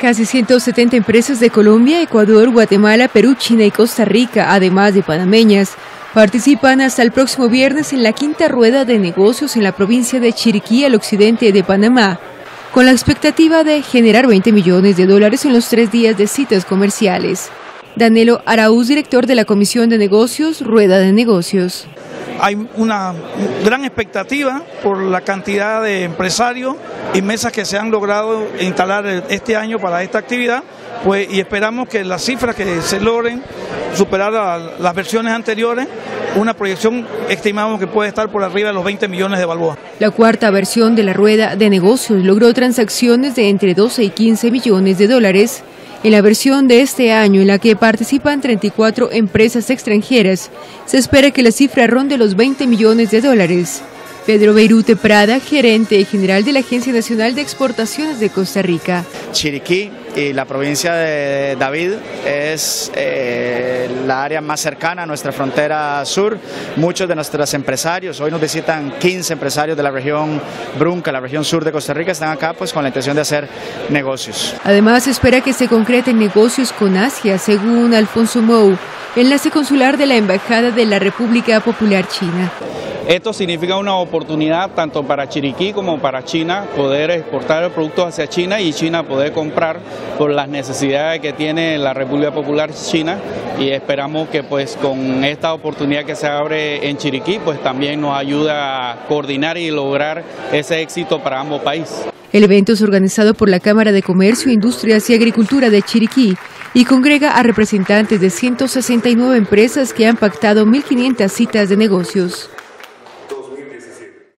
Casi 170 empresas de Colombia, Ecuador, Guatemala, Perú, China y Costa Rica, además de panameñas, participan hasta el próximo viernes en la quinta rueda de negocios en la provincia de Chiriquí, al occidente de Panamá, con la expectativa de generar 20 millones de dólares en los tres días de citas comerciales. Danilo Araúz, director de la Comisión de Negocios, Rueda de Negocios. Hay una gran expectativa por la cantidad de empresarios y mesas que se han logrado instalar este año para esta actividad, pues y esperamos que las cifras que se logren superar las versiones anteriores, una proyección estimamos que puede estar por arriba de los 20 millones de balboas. La cuarta versión de la rueda de negocios logró transacciones de entre 12 y 15 millones de dólares en la versión de este año, en la que participan 34 empresas extranjeras, se espera que la cifra ronde los 20 millones de dólares. Pedro Beirute Prada, gerente general de la Agencia Nacional de Exportaciones de Costa Rica. Chiriquí y la provincia de David es eh, la área más cercana a nuestra frontera sur. Muchos de nuestros empresarios, hoy nos visitan 15 empresarios de la región Brunca, la región sur de Costa Rica, están acá pues con la intención de hacer negocios. Además, espera que se concreten negocios con Asia, según Alfonso Mou, enlace consular de la Embajada de la República Popular China. Esto significa una oportunidad tanto para Chiriquí como para China poder exportar el producto hacia China y China poder comprar por las necesidades que tiene la República Popular China y esperamos que pues con esta oportunidad que se abre en Chiriquí pues también nos ayuda a coordinar y lograr ese éxito para ambos países. El evento es organizado por la Cámara de Comercio, Industrias y Agricultura de Chiriquí y congrega a representantes de 169 empresas que han pactado 1.500 citas de negocios.